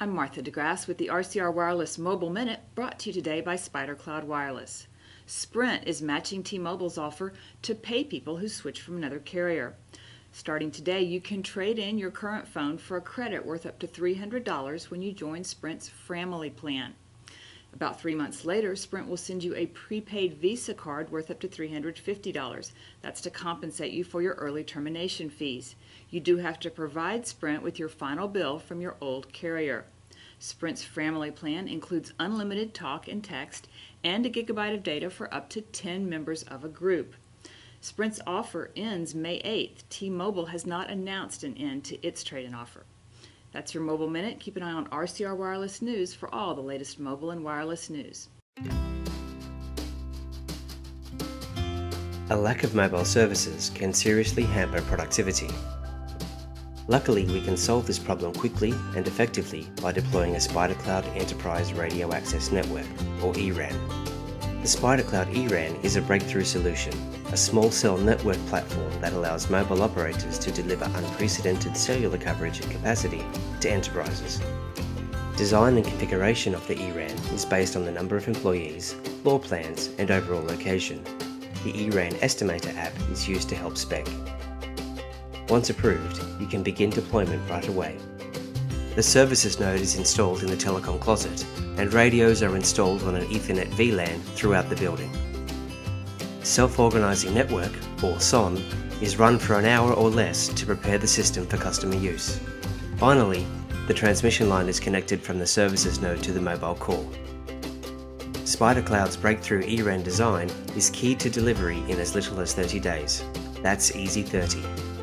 I'm Martha DeGrasse with the RCR Wireless Mobile Minute brought to you today by SpiderCloud Wireless. Sprint is matching T-Mobile's offer to pay people who switch from another carrier. Starting today, you can trade in your current phone for a credit worth up to $300 when you join Sprint's Family Plan. About three months later, Sprint will send you a prepaid Visa card worth up to $350. That's to compensate you for your early termination fees. You do have to provide Sprint with your final bill from your old carrier. Sprint's family plan includes unlimited talk and text and a gigabyte of data for up to 10 members of a group. Sprint's offer ends May 8th. T Mobile has not announced an end to its trade in offer. That's your Mobile Minute. Keep an eye on RCR Wireless News for all the latest mobile and wireless news. A lack of mobile services can seriously hamper productivity. Luckily, we can solve this problem quickly and effectively by deploying a SpiderCloud Enterprise Radio Access Network, or ERAN. The SpiderCloud ERAN is a breakthrough solution, a small cell network platform that allows mobile operators to deliver unprecedented cellular coverage and capacity to enterprises. Design and configuration of the ERAN is based on the number of employees, floor plans, and overall location. The ERAN Estimator app is used to help spec. Once approved, you can begin deployment right away. The services node is installed in the telecom closet and radios are installed on an Ethernet VLAN throughout the building. Self-Organizing Network, or SON, is run for an hour or less to prepare the system for customer use. Finally, the transmission line is connected from the services node to the mobile core. SpiderCloud's breakthrough ERAN design is key to delivery in as little as 30 days. That's easy 30.